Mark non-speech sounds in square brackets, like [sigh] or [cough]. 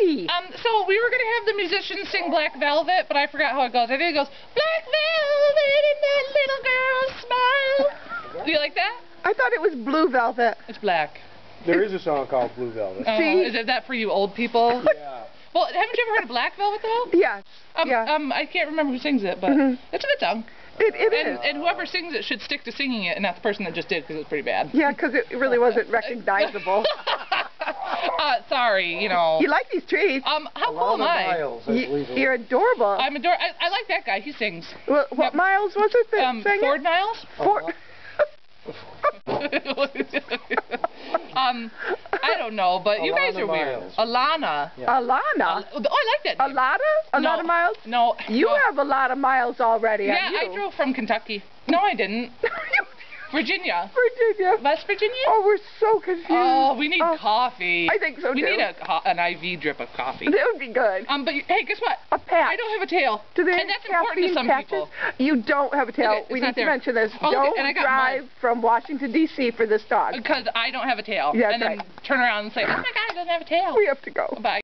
Hi. Um, so we were gonna have the musicians sing Black Velvet, but I forgot how it goes. I think it goes Black Velvet and that little girl smile. [laughs] Do you like that? I thought it was blue velvet. It's black. There is a song called Blue Velvet. Uh, See? is it that for you old people? [laughs] Yeah. Well, haven't you ever heard of Black Velvet though? [laughs] Yes. Um, yeah. um, I can't remember who sings it, but Mhm. it's a good song. it, it And, is. and whoever sings it should stick to singing it, and not the person that just did, because it's pretty bad. Yeah, because it really wasn't recognizable. Uh, sorry, you know. you like these trees. Um, how cool am I? Miles, I you, you're adorable. I'm ador. I, I like that guy. He sings. what, what Miles was it that Um, sang Ford it? Niles. Ford. um, I don't know, but you guys are weird. Miles. Alannah. Yeah. Alannah. Al- oh, I like that. A name. lot of? A no, lot of miles? No. You no. have a lot of miles already, Yeah, you? I drove from Kentucky. No, I didn't. [laughs] Virginia. Virginia. West Virginia. Oh, we're so confused. Oh, we need Oh, coffee. I think so, too. We too. need a, an IV drip of coffee. That would be good. Um, but you, hey, guess what? A patch. I don't have a tail. Do they and that's important to some patches? people. You don't have a tail. Okay, we need to mention this. Oh, don't and I got drive from Washington, D.C. for this dog. Because I don't have a tail. Yeah, and then right. turn around and say, oh my god, it doesn't have a tail. We have to go. Bye.